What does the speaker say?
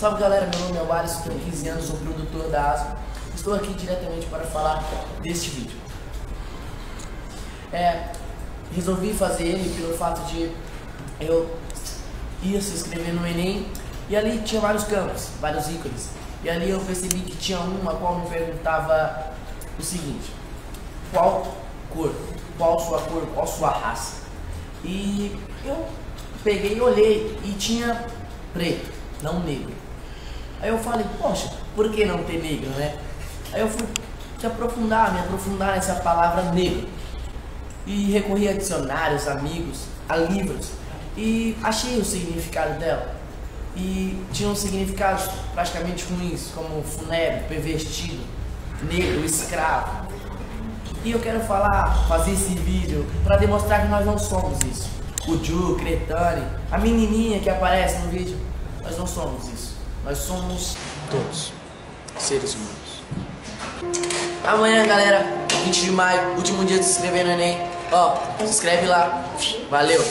Salve galera, meu nome é Wallace, tenho 15 anos, sou produtor da ASO. Estou aqui diretamente para falar deste vídeo. É, resolvi fazer ele pelo fato de eu ia se inscrever no Enem e ali tinha vários campos, vários ícones. E ali eu percebi que tinha uma qual me perguntava o seguinte: qual cor, qual sua cor, qual sua raça? E eu peguei e olhei e tinha preto, não negro. Aí eu falei, poxa, por que não ter negro, né? Aí eu fui te aprofundar, me aprofundar nessa palavra negro. E recorri a dicionários, amigos, a livros. E achei o significado dela. E tinham significados praticamente ruins, como funébre, pervertido, negro, escravo. E eu quero falar, fazer esse vídeo para demonstrar que nós não somos isso. O Ju, Cretane, a menininha que aparece no vídeo, nós não somos isso. Nós somos todos seres humanos. Amanhã, galera, 20 de maio, último dia de se inscrever no Enem. Ó, se inscreve lá. Valeu.